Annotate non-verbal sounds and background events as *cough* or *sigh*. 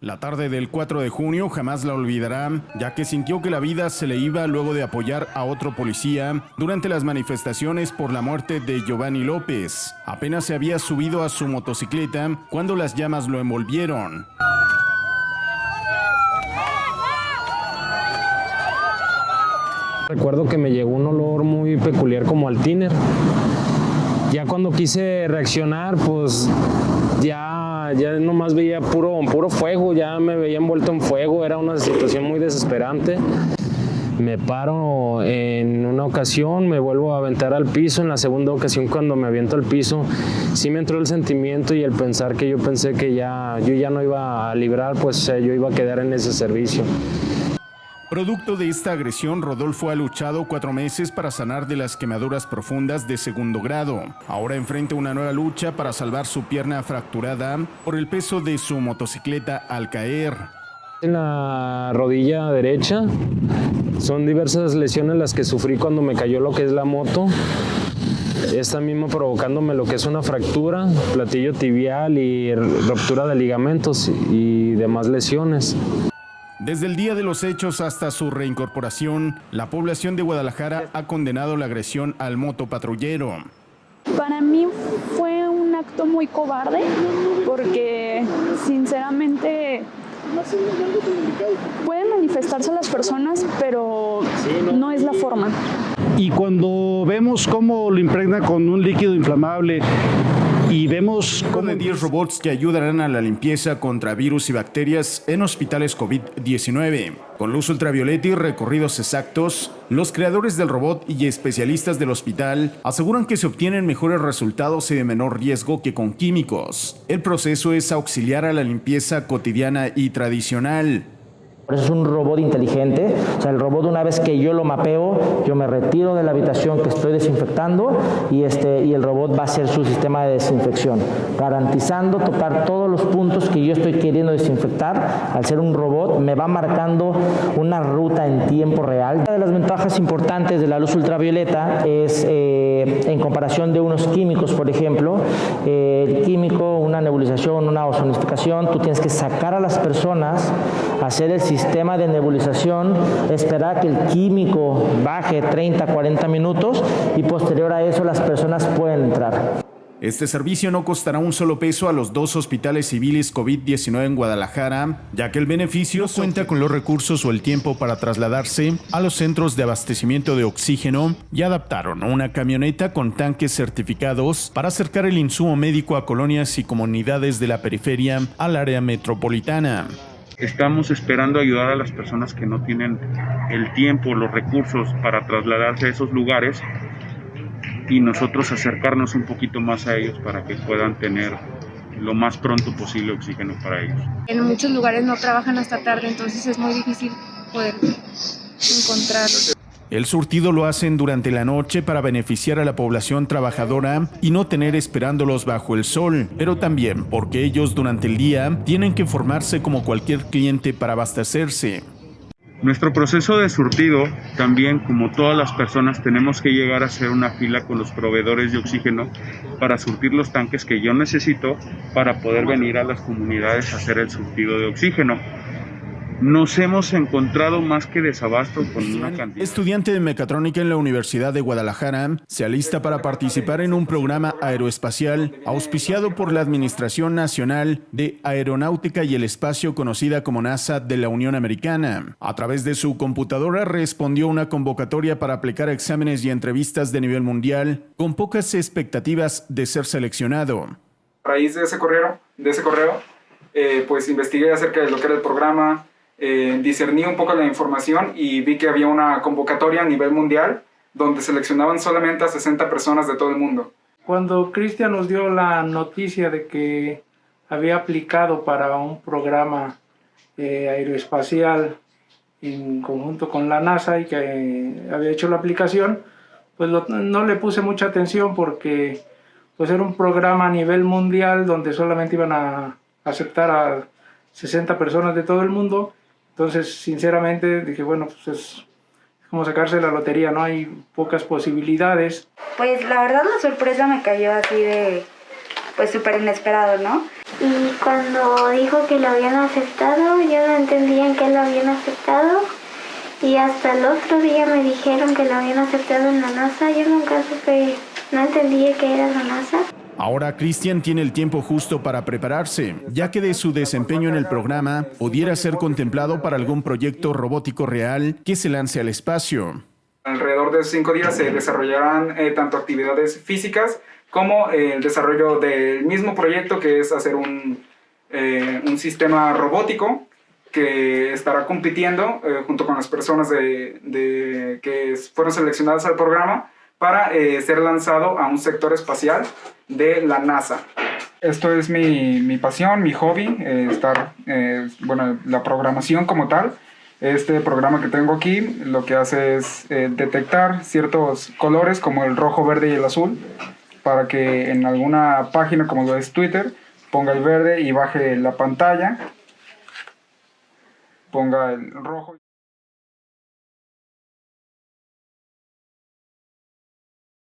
La tarde del 4 de junio jamás la olvidará, ya que sintió que la vida se le iba luego de apoyar a otro policía durante las manifestaciones por la muerte de Giovanni López. Apenas se había subido a su motocicleta cuando las llamas lo envolvieron. Recuerdo que me llegó un olor muy peculiar como al tiner. Ya cuando quise reaccionar, pues ya, ya nomás veía puro, puro fuego, ya me veía envuelto en fuego, era una situación muy desesperante. Me paro en una ocasión, me vuelvo a aventar al piso, en la segunda ocasión cuando me aviento al piso, sí me entró el sentimiento y el pensar que yo pensé que ya, yo ya no iba a librar, pues eh, yo iba a quedar en ese servicio. Producto de esta agresión, Rodolfo ha luchado cuatro meses para sanar de las quemaduras profundas de segundo grado. Ahora enfrenta una nueva lucha para salvar su pierna fracturada por el peso de su motocicleta al caer. En la rodilla derecha son diversas lesiones las que sufrí cuando me cayó lo que es la moto. Esta misma provocándome lo que es una fractura, platillo tibial y ruptura de ligamentos y demás lesiones. Desde el día de los hechos hasta su reincorporación, la población de Guadalajara ha condenado la agresión al motopatrullero. Para mí fue un acto muy cobarde porque sinceramente pueden manifestarse las personas, pero no es la forma. Y cuando vemos cómo lo impregna con un líquido inflamable y *laughs* vemos cómo... 10 robots que ayudarán a la limpieza contra virus y bacterias en hospitales COVID-19. Con luz ultravioleta y recorridos exactos, los creadores del robot y especialistas del hospital aseguran que se obtienen mejores resultados y de menor riesgo que con químicos. El proceso es auxiliar a la limpieza cotidiana y tradicional. Por eso es un robot inteligente. O sea, el robot una vez que yo lo mapeo, yo me retiro de la habitación que estoy desinfectando y, este, y el robot va a hacer su sistema de desinfección, garantizando tocar todos los puntos que yo estoy queriendo desinfectar. Al ser un robot, me va marcando una ruta en tiempo real. Una de las ventajas importantes de la luz ultravioleta es, eh, en comparación de unos químicos, por ejemplo, eh, el químico, una nebulización, una ozonificación, tú tienes que sacar a las personas, hacer el sistema sistema de nebulización, esperar que el químico baje 30, 40 minutos y posterior a eso las personas pueden entrar. Este servicio no costará un solo peso a los dos hospitales civiles COVID-19 en Guadalajara, ya que el beneficio cuenta con los recursos o el tiempo para trasladarse a los centros de abastecimiento de oxígeno y adaptaron una camioneta con tanques certificados para acercar el insumo médico a colonias y comunidades de la periferia al área metropolitana. Estamos esperando ayudar a las personas que no tienen el tiempo, los recursos para trasladarse a esos lugares y nosotros acercarnos un poquito más a ellos para que puedan tener lo más pronto posible oxígeno para ellos. En muchos lugares no trabajan hasta tarde, entonces es muy difícil poder encontrar el surtido lo hacen durante la noche para beneficiar a la población trabajadora y no tener esperándolos bajo el sol, pero también porque ellos durante el día tienen que formarse como cualquier cliente para abastecerse. Nuestro proceso de surtido, también como todas las personas, tenemos que llegar a hacer una fila con los proveedores de oxígeno para surtir los tanques que yo necesito para poder venir a las comunidades a hacer el surtido de oxígeno nos hemos encontrado más que desabasto con una cantidad. Estudiante de mecatrónica en la Universidad de Guadalajara, se alista para participar en un programa aeroespacial auspiciado por la Administración Nacional de Aeronáutica y el Espacio conocida como NASA de la Unión Americana. A través de su computadora respondió una convocatoria para aplicar exámenes y entrevistas de nivel mundial con pocas expectativas de ser seleccionado. A raíz de ese correo, de ese correo eh, pues investigué acerca de lo que era el programa, eh, discerní un poco la información y vi que había una convocatoria a nivel mundial donde seleccionaban solamente a 60 personas de todo el mundo. Cuando Cristian nos dio la noticia de que había aplicado para un programa eh, aeroespacial en conjunto con la NASA y que eh, había hecho la aplicación, pues no le puse mucha atención porque pues era un programa a nivel mundial donde solamente iban a aceptar a 60 personas de todo el mundo entonces, sinceramente, dije, bueno, pues es como sacarse la lotería, ¿no? Hay pocas posibilidades. Pues la verdad la sorpresa me cayó así de, pues súper inesperado, ¿no? Y cuando dijo que lo habían aceptado, yo no entendía en qué lo habían aceptado. Y hasta el otro día me dijeron que lo habían aceptado en la NASA. Yo nunca supe, no entendía qué era la NASA. Ahora Cristian tiene el tiempo justo para prepararse, ya que de su desempeño en el programa pudiera ser contemplado para algún proyecto robótico real que se lance al espacio. Alrededor de cinco días se desarrollarán eh, tanto actividades físicas como eh, el desarrollo del mismo proyecto que es hacer un, eh, sistema robótico que estará compitiendo junto con las personas de, que fueron seleccionadas al programa para ser lanzado a un sector espacial de la NASA. Esto es mi, mi pasión, mi hobby, eh, estar, eh, bueno, la programación como tal. Este programa que tengo aquí lo que hace es eh, detectar ciertos colores como el rojo, verde y el azul para que en alguna página como lo es Twitter ponga el verde y baje la pantalla, ponga el rojo.